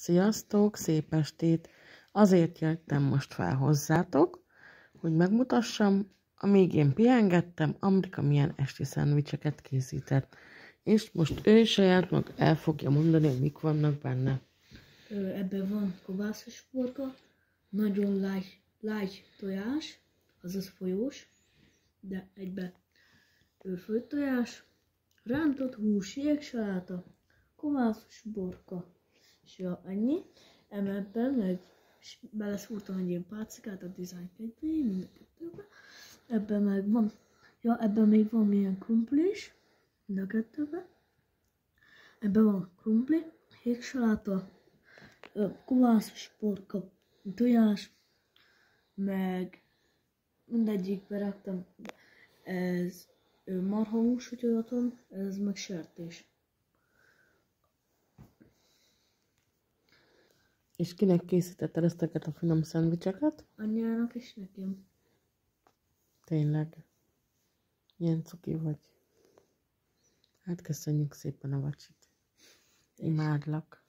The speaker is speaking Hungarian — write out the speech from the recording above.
Sziasztok, szép estét! Azért jöttem most fel hozzátok, hogy megmutassam, amíg én pihengettem, Amrika milyen esti szendvicseket készített. És most ő saját mag el fogja mondani, hogy mik vannak benne. Ebben van kovászos porka, nagyon lágy, lágy tojás, azaz folyós, de egybe őrfőtt tojás, rántott hús, jégsaláta, kovászos borka, és ja, ennyi. Emellett meg beleszúrtam egy ilyen pálcikát a design kedvéért, mind a. Ebben meg van, ja, ebben még van milyen krumpli is, mind a kettőbe. Ebben van krumpli, héksaláta, kovászos porka, tojás, meg mindegyikbe raktam, ez marhahús, hogy adatom, ez meg sertés. És kinek készítetted ezteket a finom szendvicseket? Anyjának és nekem. Tényleg. Ilyen cuki vagy. Hát köszönjük szépen a vacsit. Imádlak.